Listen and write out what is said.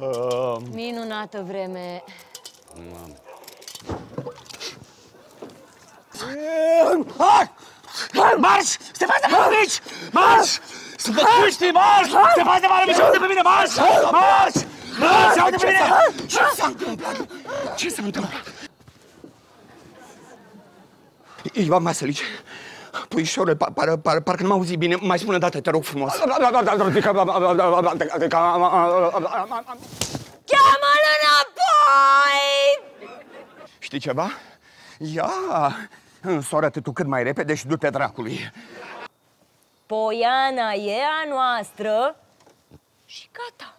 Uh, Minunată vreme. Hai! Marș! Ștefan de aici! Marș! Sunt puștii, marș! Ștefan de Mare, uite pe mine, marș! Marș! Marș, uite pe mine! Ce s-a întâmplat? Ce s-a întâmplat? Ivan Masălici, puișorule, pa- par, par, parcă nu m auzi bine, mai spune o dată, te rog frumos. Cheamă-l înapoi! Știi ceva? Ia, însoară-te tu cât mai repede și du-te dracului. Poiana e a noastră și gata.